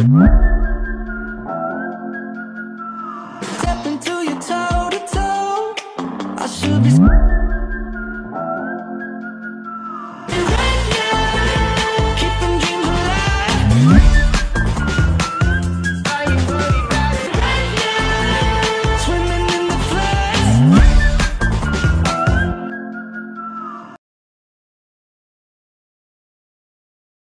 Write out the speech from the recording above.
Step into your toe to toe. I should be.